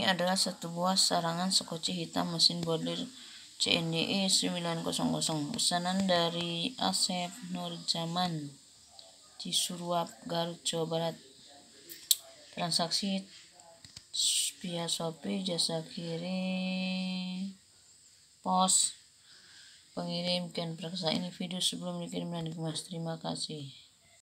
Ini adalah satu buah sarangan sekoci hitam mesin bordir CNDE 900. Pesanan dari Asep Nurjaman, Cisuruap, Garut, Jawa Barat. Transaksi via Shopee, jasa kirim, pos, pengirim, dan periksa ini video sebelum dikirim dan dikemas. Terima kasih.